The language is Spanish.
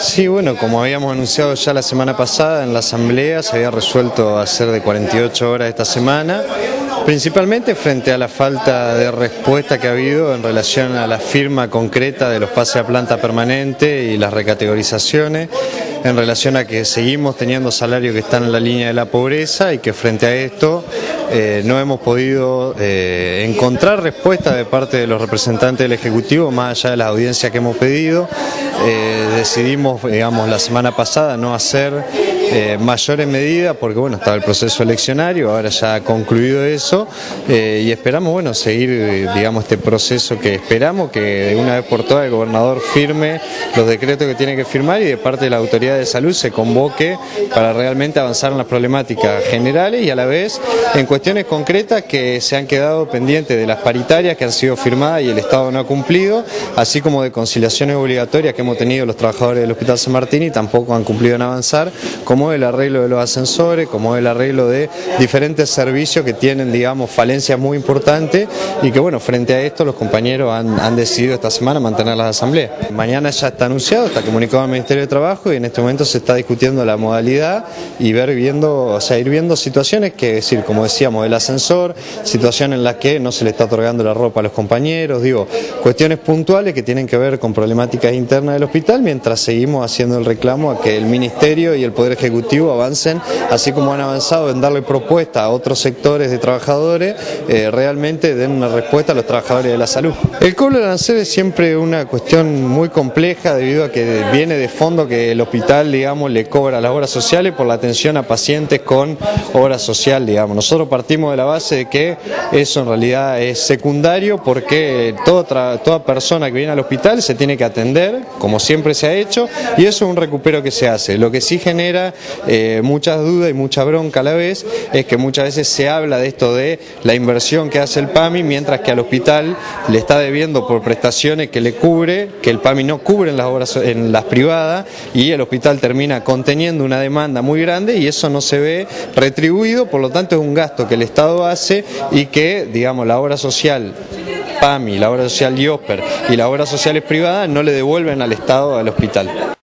Sí, bueno, como habíamos anunciado ya la semana pasada en la asamblea, se había resuelto hacer de 48 horas esta semana, principalmente frente a la falta de respuesta que ha habido en relación a la firma concreta de los pases a planta permanente y las recategorizaciones en relación a que seguimos teniendo salarios que están en la línea de la pobreza y que frente a esto eh, no hemos podido eh, encontrar respuesta de parte de los representantes del Ejecutivo, más allá de las audiencias que hemos pedido. Eh, decidimos, digamos, la semana pasada no hacer eh, mayores medidas porque bueno, estaba el proceso eleccionario, ahora ya ha concluido eso eh, y esperamos bueno, seguir digamos este proceso que esperamos que de una vez por todas el gobernador firme los decretos que tiene que firmar y de parte de la autoridad de salud se convoque para realmente avanzar en las problemáticas generales y a la vez en cuestiones concretas que se han quedado pendientes de las paritarias que han sido firmadas y el Estado no ha cumplido, así como de conciliaciones obligatorias que hemos tenido los trabajadores del Hospital San Martín y tampoco han cumplido en avanzar, como el arreglo de los ascensores, como el arreglo de diferentes servicios que tienen, digamos, falencias muy importantes y que, bueno, frente a esto los compañeros han, decidido esta semana mantener las asambleas. Mañana ya está anunciado, está comunicado al Ministerio de Trabajo y en este momento se está discutiendo la modalidad y ver viendo, o sea, ir viendo situaciones que, es decir, como decíamos, el ascensor, situaciones en las que no se le está otorgando la ropa a los compañeros, digo, cuestiones puntuales que tienen que ver con problemáticas internas del hospital mientras seguimos haciendo el reclamo a que el Ministerio y el Poder Ejecutivo avancen, así como han avanzado en darle propuesta a otros sectores de trabajadores, eh, realmente den una respuesta a los trabajadores de la salud. El cobro de arancel es siempre una cuestión muy compleja debido a que viene de fondo que el hospital, digamos, le cobra las obras sociales por la atención a pacientes con obra social, digamos. Nosotros partimos de la base de que eso en realidad es secundario porque toda, toda persona que viene al hospital se tiene que atender, como siempre se ha hecho, y eso es un recupero que se hace. Lo que sí genera eh, muchas dudas y mucha bronca a la vez es que muchas veces se habla de esto de la inversión que hace el PAMI, mientras que al hospital le está debiendo por prestaciones que le cubre, que el PAMI no cubre en las obras en las privadas y el hospital termina conteniendo una demanda muy grande y eso no se ve retribuido, por lo tanto es un gasto que el Estado hace y que, digamos, la obra social PAMI, la obra social IOSPER y las obras sociales privadas no le devuelven al Estado al hospital.